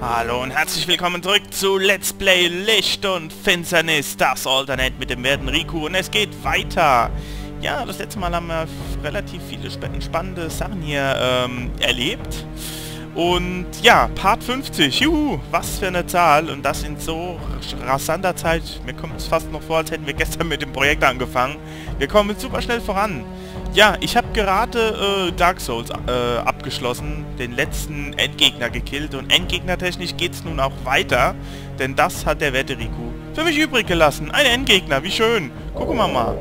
Hallo und herzlich willkommen zurück zu Let's Play Licht und Finsternis, das Alternate mit dem werten Riku und es geht weiter. Ja, das letzte Mal haben wir relativ viele spannende Sachen hier ähm, erlebt. Und ja, Part 50, juhu, was für eine Zahl und das in so rasanter Zeit. Mir kommt es fast noch vor, als hätten wir gestern mit dem Projekt angefangen. Wir kommen super schnell voran. Ja, ich habe gerade äh, Dark Souls äh, abgeschlossen, den letzten Endgegner gekillt und Endgegnertechnisch geht es nun auch weiter, denn das hat der werte Riku für mich übrig gelassen. Ein Endgegner, wie schön. Gucken wir mal.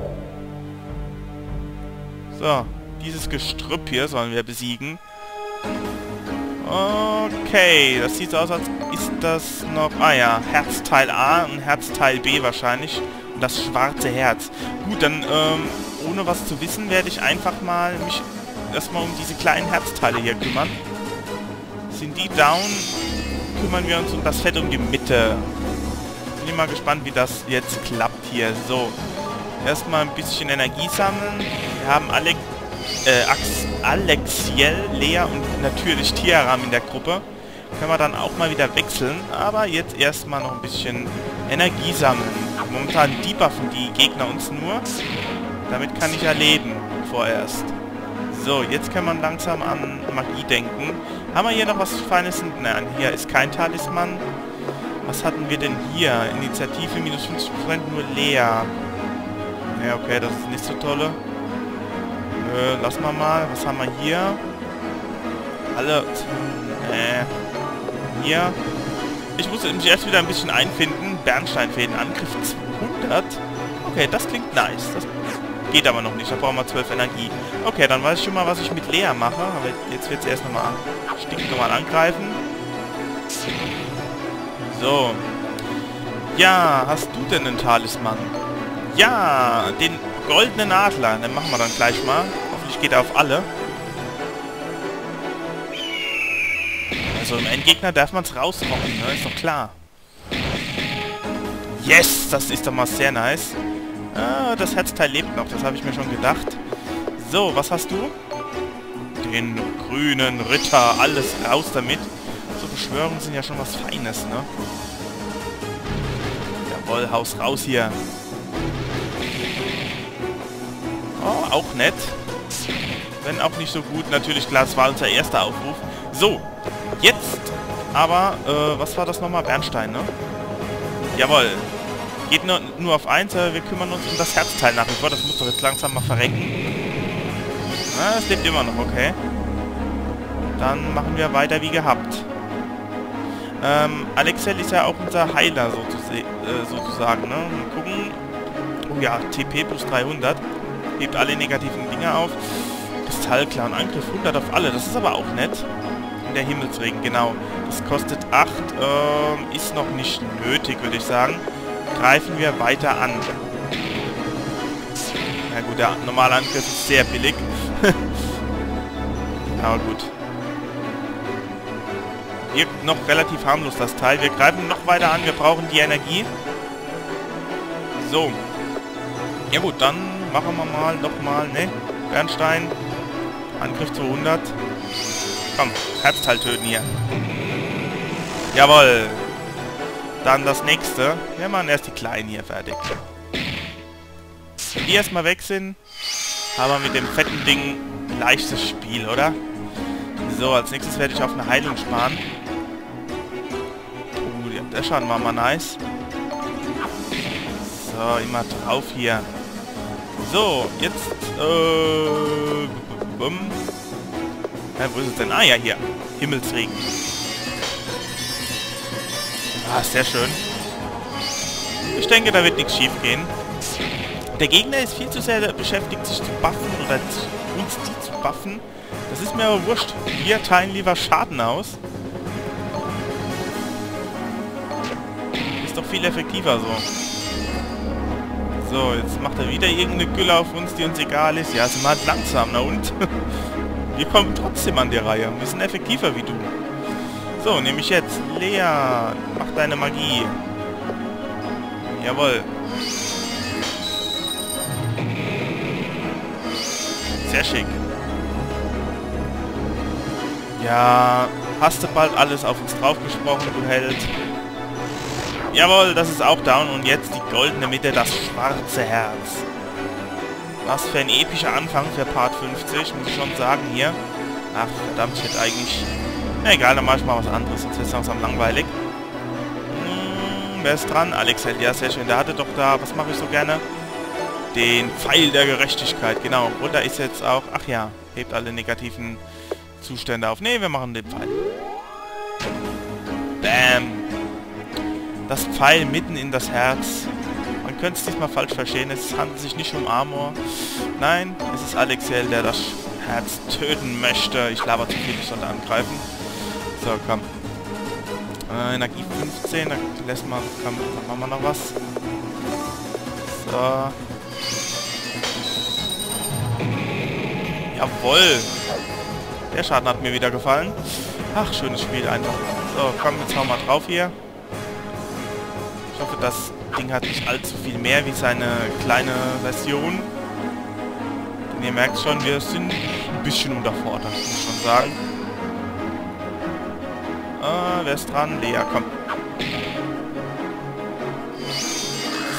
So, dieses Gestrüpp hier sollen wir besiegen. Okay, das sieht so aus, als ist das noch... Ah ja, Herzteil A und Herzteil B wahrscheinlich. Und das schwarze Herz. Gut, dann ähm, ohne was zu wissen, werde ich einfach mal mich erstmal um diese kleinen Herzteile hier kümmern. Sind die down, kümmern wir uns um das Fett um die Mitte. Bin mal gespannt, wie das jetzt klappt hier. So, erstmal ein bisschen Energie sammeln. Wir haben alle äh, Alexiel, Lea und natürlich Tiaram in der Gruppe. Können wir dann auch mal wieder wechseln. Aber jetzt erstmal noch ein bisschen Energie sammeln. Momentan debuffen die Gegner uns nur. Damit kann ich ja leben, vorerst. So, jetzt kann man langsam an Magie denken. Haben wir hier noch was Feines? Nein, hier ist kein Talisman. Was hatten wir denn hier? Initiative minus 50% nur leer. Ja, okay, das ist nicht so tolle. Äh, lass mal mal. Was haben wir hier? Alle... Äh, hier. Ich muss mich erst wieder ein bisschen einfinden. Bernsteinfäden, Angriff 200. Okay, das klingt nice. Das Geht aber noch nicht, da brauchen wir 12 Energie. Okay, dann weiß ich schon mal, was ich mit Lea mache. Aber jetzt wird sie erst nochmal stinknormal angreifen. So. Ja, hast du denn einen Talisman? Ja, den goldenen Adler. Den machen wir dann gleich mal. Hoffentlich geht er auf alle. Also im Endgegner darf man es rausrocken, ne? Ist doch klar. Yes, das ist doch mal sehr nice. Ah, das Herzteil lebt noch, das habe ich mir schon gedacht. So, was hast du? Den grünen Ritter, alles raus damit. So Beschwörungen sind ja schon was Feines, ne? Jawohl, Haus raus hier. Oh, auch nett. Wenn auch nicht so gut. Natürlich, klar, es war unser erster Aufruf. So, jetzt aber, äh, was war das nochmal? Bernstein, ne? Jawohl, Geht nur, nur auf eins, wir kümmern uns um das Herzteil nach wie vor. Das muss doch jetzt langsam mal verrecken. Na, es lebt immer noch, okay. Dann machen wir weiter wie gehabt. Ähm, Alexel ist ja auch unser Heiler äh, sozusagen, ne? Mal gucken. Oh ja, TP plus 300. Hebt alle negativen Dinge auf. Kristallklar Angriff 100 auf alle. Das ist aber auch nett. Und der Himmelsregen, genau. Das kostet 8. Ähm, ist noch nicht nötig, würde ich sagen greifen wir weiter an. Na gut, der normale Angriff ist sehr billig. Aber gut. Wirkt noch relativ harmlos das Teil. Wir greifen noch weiter an. Wir brauchen die Energie. So. Ja gut, dann machen wir mal nochmal, ne? Bernstein. Angriff 200. Komm, Herzteil töten hier. Jawohl. Dann das nächste. Wir machen erst die Kleinen hier fertig. Wenn die erstmal weg sind, haben wir mit dem fetten Ding ein leichtes Spiel, oder? So, als nächstes werde ich auf eine Heilung sparen. Oh, der Schaden war mal nice. So, immer drauf hier. So, jetzt, äh... Bum. Ja, wo ist es denn? Ah, ja, hier. Himmelsregen. Ah, sehr schön. Ich denke, da wird nichts schief gehen. Der Gegner ist viel zu sehr beschäftigt, sich zu buffen oder uns die zu buffen. Das ist mir aber wurscht. Wir teilen lieber Schaden aus. Ist doch viel effektiver so. So, jetzt macht er wieder irgendeine Gülle auf uns, die uns egal ist. Ja, sind wir halt langsam, na und? Wir kommen trotzdem an die Reihe. Wir sind effektiver wie du. So, nehme ich jetzt. Lea, mach deine Magie. Jawohl. Sehr schick. Ja, hast du bald alles auf uns drauf gesprochen, du Held. Jawohl, das ist auch down. Und jetzt die goldene Mitte, das schwarze Herz. Was für ein epischer Anfang für Part 50, muss ich schon sagen hier. Ach, verdammt, ich hätte eigentlich... Egal, dann mach ich mal was anderes, sonst wird es langsam langweilig. Hm, wer ist dran? Alex hält, ja, sehr schön. Der hatte doch da, was mache ich so gerne? Den Pfeil der Gerechtigkeit, genau. Und da ist jetzt auch... Ach ja, hebt alle negativen Zustände auf. Ne, wir machen den Pfeil. Bam. Das Pfeil mitten in das Herz. Man könnte es diesmal falsch verstehen. Es handelt sich nicht um Armor. Nein, es ist Alexiel, der das Herz töten möchte. Ich laber zu viel, ich sollte angreifen. So, komm. Äh, Energie 15, da lässt man, komm, machen wir noch was. So. Jawoll. Der Schaden hat mir wieder gefallen. Ach, schönes Spiel einfach. So, komm, jetzt hauen wir drauf hier. Ich hoffe, das Ding hat nicht allzu viel mehr wie seine kleine Version. Denn ihr merkt schon, wir sind ein bisschen unterfordert, muss ich schon sagen. Ah, wer ist dran? Lea, komm.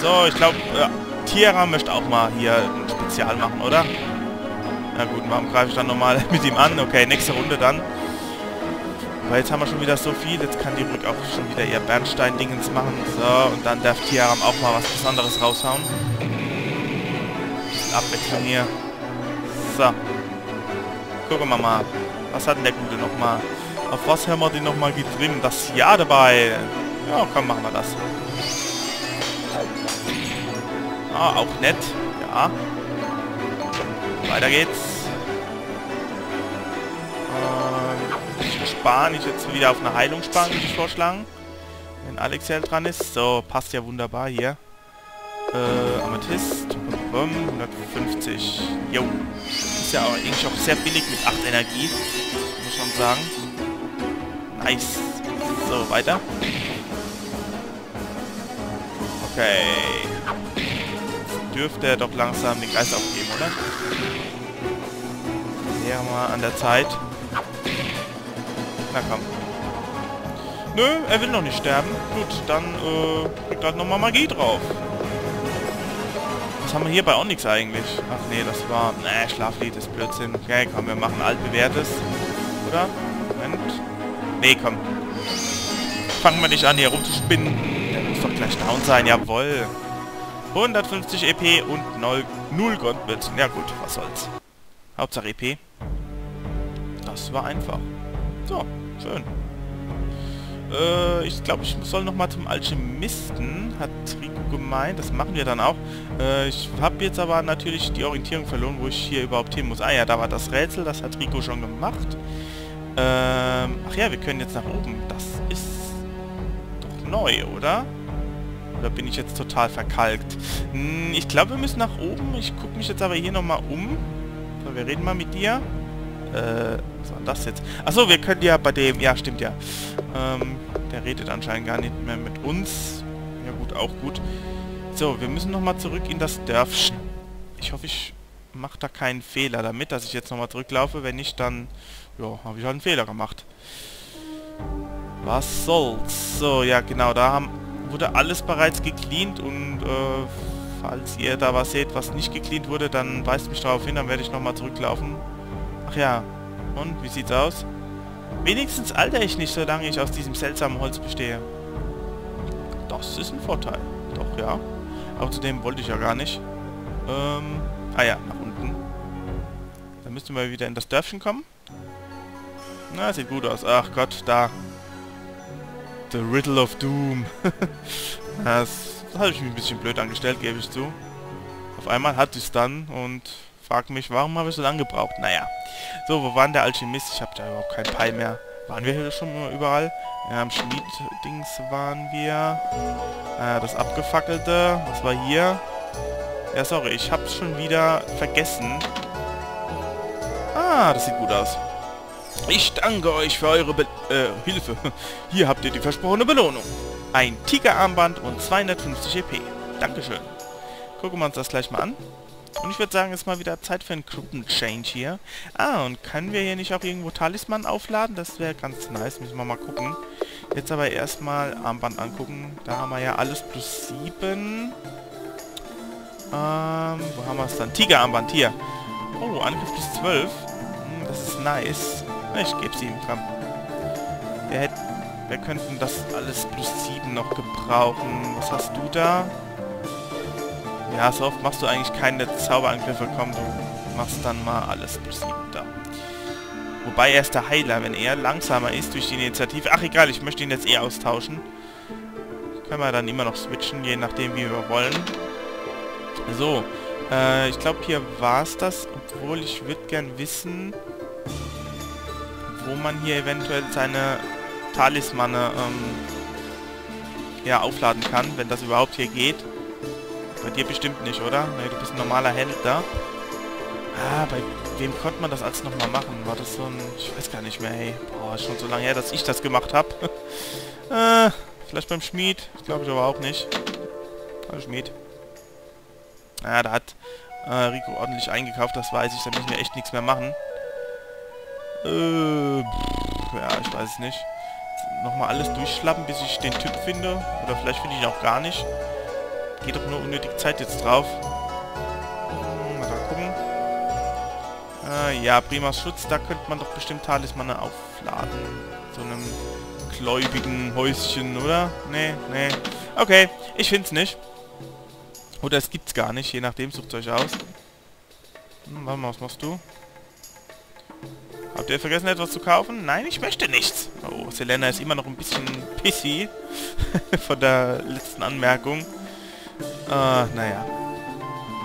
So, ich glaube, ja, Tiera möchte auch mal hier ein Spezial machen, oder? Na gut, warum greife ich dann nochmal mit ihm an? Okay, nächste Runde dann. Weil jetzt haben wir schon wieder so viel. Jetzt kann die Rück auch schon wieder ihr Bernstein-Dingens machen. So, und dann darf Tiaram auch mal was Besonderes raushauen. Abwechslung hier. So. Gucken wir mal. Was hat denn der Gute nochmal? Auf was haben wir den nochmal getrimmt? Das Ja dabei. Ja, komm, machen wir das. Ah, auch nett. Ja. Weiter geht's. Ähm, sparen. Ich jetzt wieder auf eine Heilung sparen, würde ich vorschlagen. Wenn Alex ja dran ist. So, passt ja wunderbar hier. Äh, Amethyst. 150. Jo. Ist ja auch eigentlich auch sehr billig mit 8 Energie. Muss schon sagen. Nice. So, weiter. Okay. Dürfte er doch langsam den Geist aufgeben, oder? Wäre mal an der Zeit. Na komm. Nö, er will noch nicht sterben. Gut, dann äh, kriegt halt nochmal Magie drauf. Was haben wir hier bei Onyx eigentlich? Ach nee, das war... Nee, Schlaflied ist Blödsinn. Okay, komm, wir machen altbewährtes. Oder? Nee, komm. Fangen wir nicht an, hier rumzuspinnen. Der muss doch gleich down sein, jawoll. 150 EP und 0, 0 Goldmünzen. Ja gut, was soll's. Hauptsache EP. Das war einfach. So, schön. Äh, ich glaube, ich soll noch mal zum Alchemisten, hat Rico gemeint. Das machen wir dann auch. Äh, ich habe jetzt aber natürlich die Orientierung verloren, wo ich hier überhaupt hin muss. Ah ja, da war das Rätsel, das hat Rico schon gemacht. Ähm, ach ja, wir können jetzt nach oben. Das ist doch neu, oder? Oder bin ich jetzt total verkalkt? Hm, ich glaube, wir müssen nach oben. Ich gucke mich jetzt aber hier nochmal um. So, wir reden mal mit dir. Äh, was war das jetzt? Achso, wir können ja bei dem... Ja, stimmt ja. Ähm, der redet anscheinend gar nicht mehr mit uns. Ja gut, auch gut. So, wir müssen nochmal zurück in das Dörfchen. Ich hoffe, ich mache da keinen Fehler damit, dass ich jetzt nochmal zurücklaufe. Wenn nicht, dann... Ja, habe ich halt einen Fehler gemacht. Was soll's? So, ja genau, da haben, wurde alles bereits gecleant und äh, falls ihr da was seht, was nicht gecleant wurde, dann weist mich darauf hin, dann werde ich nochmal zurücklaufen. Ach ja. Und, wie sieht's aus? Wenigstens alter ich nicht, solange ich aus diesem seltsamen Holz bestehe. Das ist ein Vorteil. Doch, ja. Aber zu wollte ich ja gar nicht. Ähm, ah ja, nach unten. Dann müssten wir wieder in das Dörfchen kommen. Na, sieht gut aus. Ach Gott, da. The Riddle of Doom. das, habe ich mich ein bisschen blöd angestellt, gebe ich zu. Auf einmal hat es dann und frag mich, warum habe ich so lange gebraucht? Naja. So, wo war der Alchemist? Ich habe da überhaupt keinen Peil mehr. Waren wir hier schon überall? Ja, am Schmied-Dings waren wir. Äh, das abgefackelte. Was war hier? Ja, sorry, ich hab's schon wieder vergessen. Ah, das sieht gut aus. Ich danke euch für eure Be äh, Hilfe. Hier habt ihr die versprochene Belohnung. Ein Tigerarmband und 250 EP. Dankeschön. Gucken wir uns das gleich mal an. Und ich würde sagen, es ist mal wieder Zeit für einen Gruppen-Change hier. Ah, und können wir hier nicht auch irgendwo Talisman aufladen? Das wäre ganz nice, müssen wir mal gucken. Jetzt aber erstmal Armband angucken. Da haben wir ja alles plus 7. Ähm, wo haben wir es dann? Tigerarmband, hier. Oh, Angriff plus 12. Hm, das ist nice. Ich gebe es ihm, komm. Wir, hätten, wir könnten das alles plus 7 noch gebrauchen. Was hast du da? Ja, so oft machst du eigentlich keine Zauberangriffe. Komm, du machst dann mal alles plus 7 da. Wobei er ist der Heiler, wenn er langsamer ist durch die Initiative. Ach egal, ich möchte ihn jetzt eh austauschen. Können wir dann immer noch switchen, je nachdem wie wir wollen. So, äh, ich glaube hier war es das, obwohl ich würde gern wissen, wo man hier eventuell seine Talismane ähm, ja, aufladen kann, wenn das überhaupt hier geht. Bei dir bestimmt nicht, oder? Ne, du bist ein normaler Händler. Ah, bei wem konnte man das als nochmal machen? War das so ein... Ich weiß gar nicht mehr, ey. Boah, schon so lange her, dass ich das gemacht habe. äh, vielleicht beim Schmied. Ich glaube ich aber auch nicht. Hallo Schmied. Ja, da hat äh, Rico ordentlich eingekauft, das weiß ich. Da müssen wir echt nichts mehr machen. Äh, ja, ich weiß es nicht. Nochmal alles durchschlappen, bis ich den Typ finde. Oder vielleicht finde ich ihn auch gar nicht. Geht doch nur unnötig Zeit jetzt drauf. Hm, mal da gucken. Äh, ja, Primas Schutz, da könnte man doch bestimmt Talismane aufladen. So einem gläubigen Häuschen, oder? Nee, nee. Okay, ich find's nicht. Oder es gibt's gar nicht, je nachdem, sucht euch aus. Hm, warte mal, was machst du? Habt ihr vergessen, etwas zu kaufen? Nein, ich möchte nichts. Oh, Selena ist immer noch ein bisschen pissy von der letzten Anmerkung. Äh, naja.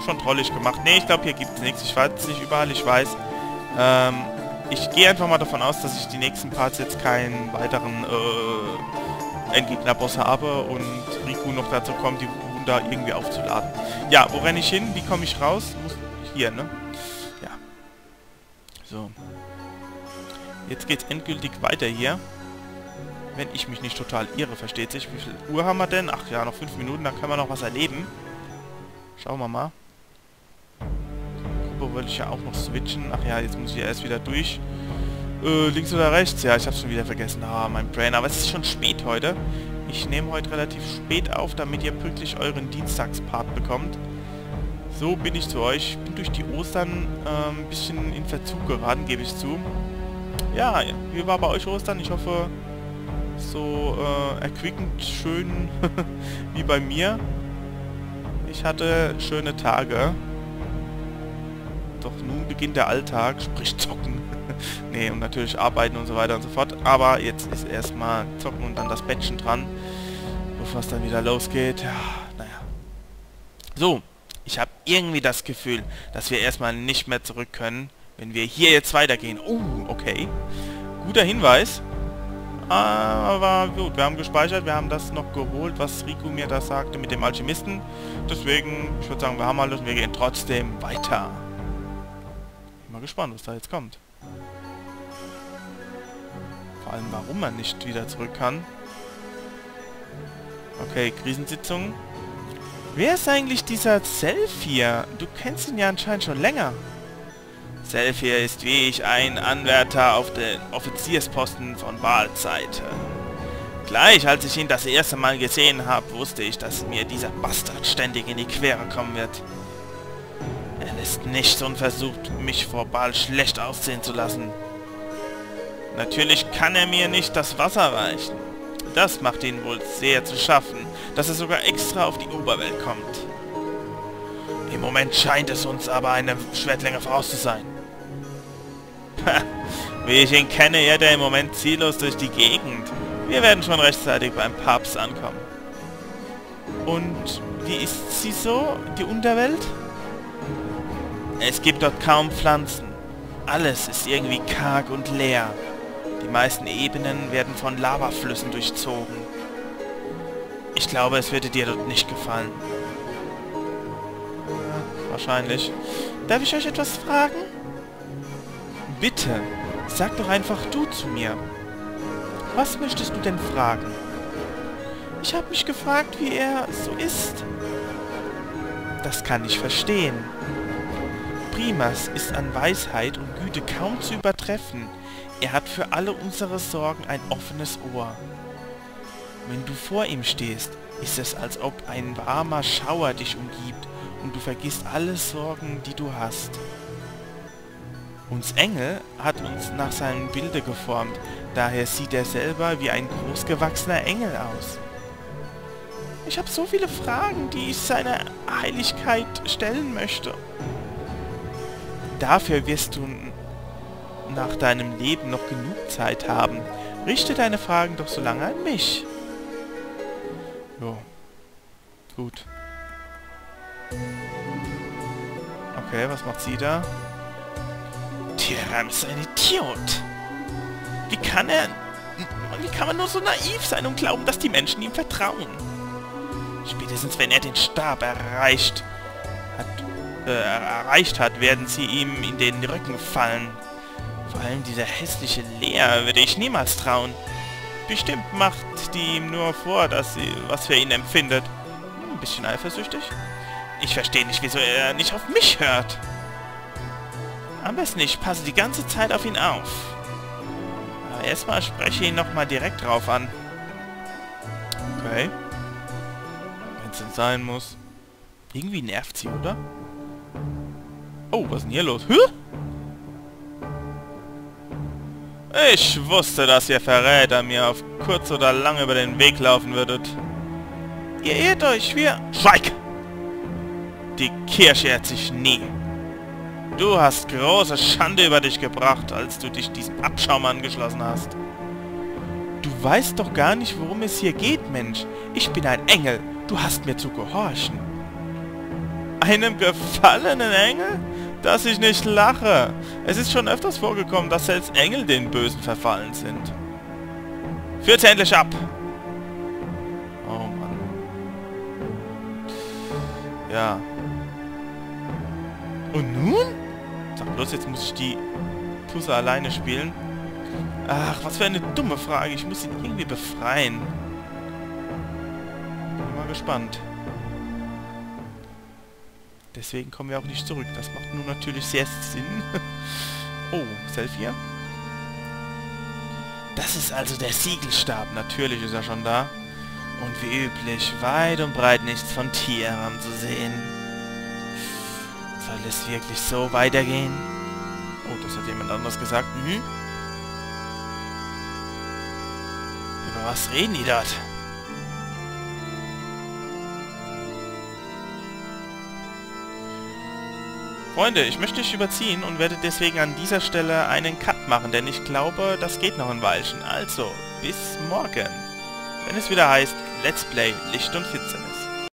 Schon trollig gemacht. Ne, ich glaube, hier gibt es nichts. Ich weiß nicht überall, ich weiß. Ähm, ich gehe einfach mal davon aus, dass ich die nächsten Parts jetzt keinen weiteren äh, Endgegner-Boss habe und Riku noch dazu kommt, die da irgendwie aufzuladen. Ja, wo renne ich hin? Wie komme ich raus? Muss hier, ne? Ja. So. Jetzt geht's endgültig weiter hier. Wenn ich mich nicht total irre, versteht sich. Wie viel Uhr haben wir denn? Ach ja, noch fünf Minuten, da können wir noch was erleben. Schauen wir mal. Gruppe wollte ich ja auch noch switchen. Ach ja, jetzt muss ich ja erst wieder durch. Äh, links oder rechts? Ja, ich hab's schon wieder vergessen. Ah, mein Brain. Aber es ist schon spät heute. Ich nehme heute relativ spät auf, damit ihr pünktlich euren Dienstagspart bekommt. So bin ich zu euch. Ich bin durch die Ostern äh, ein bisschen in Verzug geraten, gebe ich zu. Ja, wie war bei euch Ostern? Ich hoffe, so äh, erquickend schön wie bei mir. Ich hatte schöne Tage. Doch nun beginnt der Alltag, sprich zocken. nee, und natürlich arbeiten und so weiter und so fort. Aber jetzt ist erstmal zocken und dann das Bettchen dran, bevor es dann wieder losgeht. Ja, naja. So, ich habe irgendwie das Gefühl, dass wir erstmal nicht mehr zurück können, wenn wir hier jetzt weitergehen. Oh, uh, okay. Guter Hinweis. Aber gut, wir haben gespeichert, wir haben das noch geholt, was Riku mir da sagte mit dem Alchemisten. Deswegen, ich würde sagen, wir haben alles und wir gehen trotzdem weiter. Bin mal gespannt, was da jetzt kommt. Vor allem, warum man nicht wieder zurück kann. Okay, Krisensitzung. Wer ist eigentlich dieser Self hier? Du kennst ihn ja anscheinend schon länger. Self hier ist wie ich ein Anwärter auf den Offiziersposten von Wahlzeit. Gleich als ich ihn das erste Mal gesehen habe, wusste ich, dass mir dieser Bastard ständig in die Quere kommen wird. Er lässt nichts und versucht, mich vor Baal schlecht aussehen zu lassen. Natürlich kann er mir nicht das Wasser reichen. Das macht ihn wohl sehr zu schaffen, dass er sogar extra auf die Oberwelt kommt. Im Moment scheint es uns aber eine Schwertlänge voraus zu sein. Wie ich ihn kenne, irrt er im Moment ziellos durch die Gegend. Wir werden schon rechtzeitig beim Papst ankommen. Und wie ist sie so, die Unterwelt? Es gibt dort kaum Pflanzen. Alles ist irgendwie karg und leer. Die meisten Ebenen werden von Lavaflüssen durchzogen. Ich glaube, es würde dir dort nicht gefallen. Wahrscheinlich. Darf ich euch etwas fragen? Bitte, sag doch einfach du zu mir. Was möchtest du denn fragen? Ich habe mich gefragt, wie er so ist. Das kann ich verstehen. Primas ist an Weisheit und Güte kaum zu übertreffen. Er hat für alle unsere Sorgen ein offenes Ohr. Wenn du vor ihm stehst, ist es, als ob ein warmer Schauer dich umgibt und du vergisst alle Sorgen, die du hast. Uns Engel hat uns nach seinem Bilde geformt, daher sieht er selber wie ein großgewachsener Engel aus. Ich habe so viele Fragen, die ich seiner Heiligkeit stellen möchte. Dafür wirst du nach deinem Leben noch genug Zeit haben. Richte deine Fragen doch so lange an mich. Jo. Gut. Okay, was macht sie da? Tyram ist ein Idiot. Wie kann er... Wie kann man nur so naiv sein und glauben, dass die Menschen ihm vertrauen? Spätestens wenn er den Stab erreicht hat, äh, erreicht hat, werden sie ihm in den Rücken fallen. Vor allem dieser hässliche Lea würde ich niemals trauen. Bestimmt macht die ihm nur vor, dass sie was für ihn empfindet. Hm, ein bisschen eifersüchtig. Ich verstehe nicht, wieso er nicht auf mich hört. Am besten ich passe die ganze Zeit auf ihn auf. Aber erstmal spreche ich ihn nochmal direkt drauf an. Okay. Wenn es denn sein muss. Irgendwie nervt sie, oder? Oh, was ist denn hier los? Hä? Ich wusste, dass ihr Verräter mir auf kurz oder lang über den Weg laufen würdet. Ihr irrt euch, wir... Schweig! Die Kirche irrt sich nie. Du hast große Schande über dich gebracht, als du dich diesem Abschaum angeschlossen hast. Du weißt doch gar nicht, worum es hier geht, Mensch. Ich bin ein Engel. Du hast mir zu gehorchen. Einem gefallenen Engel? Dass ich nicht lache. Es ist schon öfters vorgekommen, dass selbst Engel den Bösen verfallen sind. Führt endlich ab! Oh Mann. Ja. Und nun? Sag bloß, jetzt muss ich die Tusse alleine spielen. Ach, was für eine dumme Frage. Ich muss ihn irgendwie befreien. Bin mal gespannt. Deswegen kommen wir auch nicht zurück. Das macht nun natürlich sehr Sinn. oh, Selfie? Das ist also der Siegelstab. Natürlich ist er schon da. Und wie üblich, weit und breit nichts von Tieram zu sehen. Soll es wirklich so weitergehen? Oh, das hat jemand anderes gesagt. Mhm. Über was reden die dort? Freunde, ich möchte dich überziehen und werde deswegen an dieser Stelle einen Cut machen, denn ich glaube, das geht noch ein Weilchen. Also, bis morgen, wenn es wieder heißt Let's Play Licht und Finsternis.